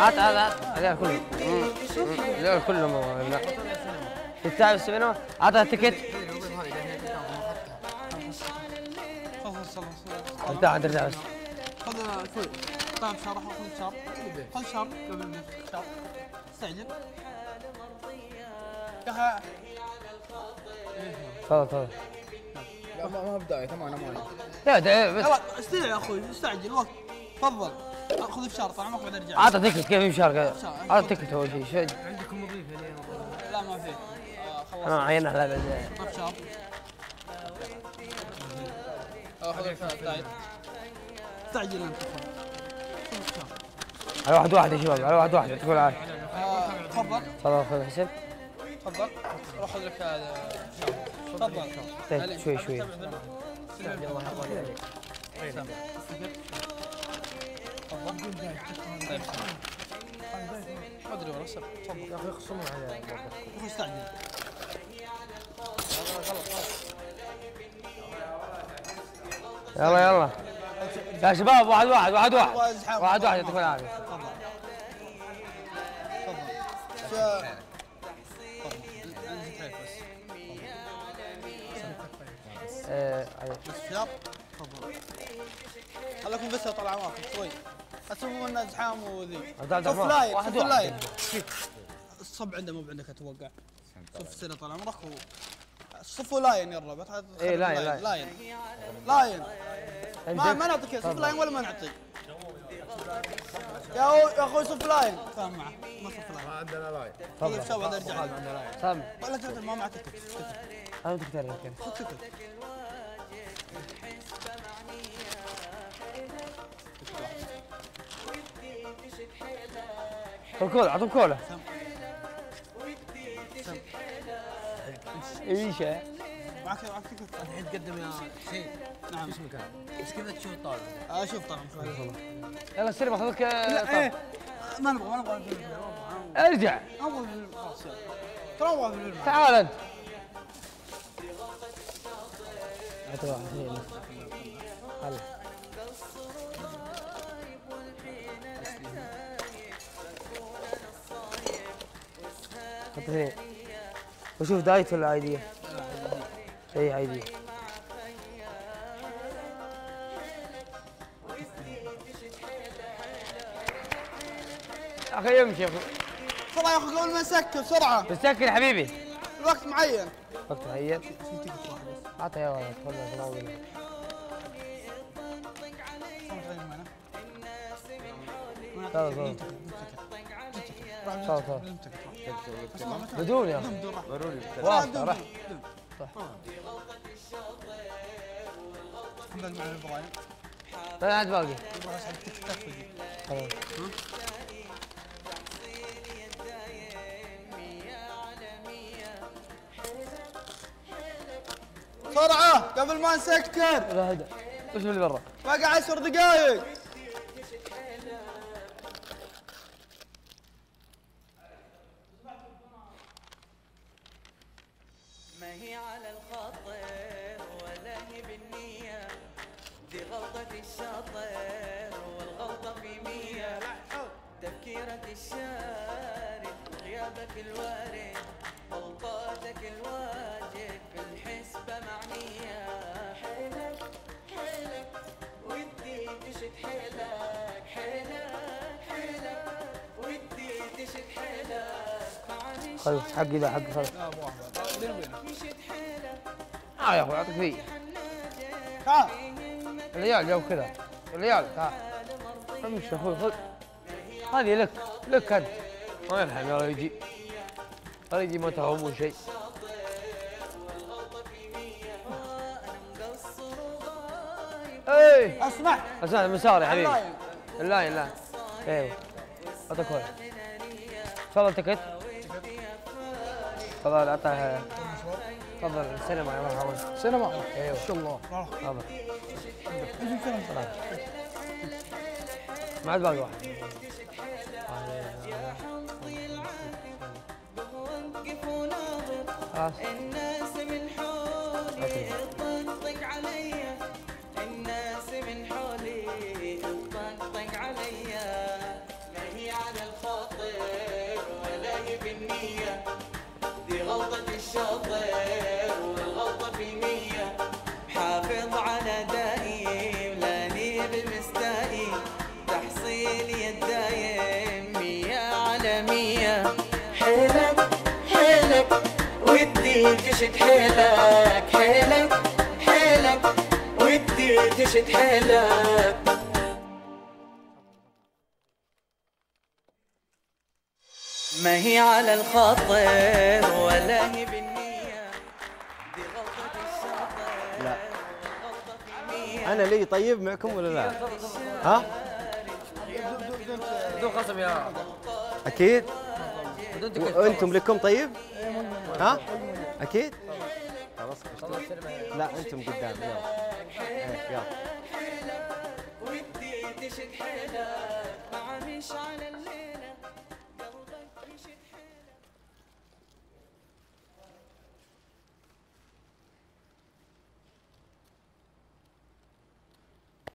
هات هات هات. هذول كلهم لا. تتابع السينما هات التيكت. ارجع ارجع بس. خذ شوي. طيب شرح خذ شرح خذ شرح قبل شرح استعجل. تفضل تفضل. لا ما ما بداية تمام أنا مالي يا ده بس. استنى يا أخوي استعجل وقت. تفضل. خذ فشار طال عمرك بعد أرجع. عطى ticket كيف يمشي عطى ticket أول شيء شو؟ لا ما في. آه، خلاص. عينا على بعد ما فشار خذ الفشار طيب. استعجل أنت فشار على واحد واحد يا شباب على واحد واحد تقول عارف آه، تفضل. تفضل خذ حسين تفضل. روح خذ لك هذا. فشار. تفضل. طيب شوي شوي. طيب ما ادري تفضل يا أخي خصموا روح استعجل يلا يلا. يا شباب واحد واحد واحد واحد. واحد واحد يعطيكم العافية. تفضل تفضل تفضل. إيه تفضل خليكم بس طلع معاكم شوي. اسموا انه زحام وذي. صف لاين. لاين الصب عنده مو عندك أتوقع. صف السنة طال عمرك صفوا لاين يلا إيه، لاين، لاين. لاين. لاين. ما ما امسك نعطيك صف. لاين ولا ما نعطي يا أخوي صف لاين. فاهم معه ما صف لاين. ما عندنا لاين. تفضل. الشو بعد ارجع ما عندنا لاين. سام ولا تكتب ما معك تكتب. تكتب. أنا بدك تعرف الكولا اعطهم كولا. إيش معك معك الحين تقدم يا حسين نعم اسمك كان بس كذا تشوف طالب أشوف عمرك شوي يلا السينما خذك لا إيه ما نبغى ما نبغى ارجع الفيلم. خلاص أبغى الفيلم. تعال أنت هلا اثنين وشوف دايت ولا عادية؟ اي عادية. أخي يمشي يا أخي بسرعة يا أخي قبل ما نسكر بسرعة. بتسكر يا حبيبي. الوقت معين. وقت هيا عطى يا ولد تفضل تناول تفضل. تفضل. تفضل. بدون يا أخي ضروري واضح راح لا عاد باقي خلاص بسرعة قبل ما نسكر. لا هدا وش اللي برا؟ باقي عشر دقائق على الخاطر بالنية. دي غلطة الشاطر والغلطة في مية. تفكيرك الشارد غيابك الوارد غلطاتك الواجب في الحسبة خلص حقي ذا حقي حيلك آه يا أخوي أعطيك فيه تعال العيال جو كذا. العيال تعال امشي يا أخوي خذ هذه لك لك انت ما يلحم ولا يجي. ولا يجي ما تهمه شيء. إيه. أسمع. أسمع المسار يا حبيبي. اللاين. اللاين لا أيوه أعطيك واحد تفضل تكت. تفضل اعطاه تفضل السينما يا مرحبا. سينما؟ أيوه. إن شاء الله. تفضل. ما عاد باقي واحد. خلاص. الناس من حولي تطقطق عليا الناس من حولي تطقطق عليا ما هي على بالنية دي غلطة الشاطر والغلطة في المية حافظ على دائي ولاني بالمستائي تحصيلي الدايم مية على مية. حيلك حيلك ودي تشد حيلك. حيلك حيلك ودي تشد حيلك. ما هي على الخاطر ولا هي بالنية دي غلطة الشاطر لا أنا لي طيب معكم ولا لا؟ ها؟ بدون قسم يا تكلفة وأنتم لكم طيب؟ ها؟ أكيد؟ خلاص. لا أنتم قدام يلا يلا ودي تشد حيلك مع مش على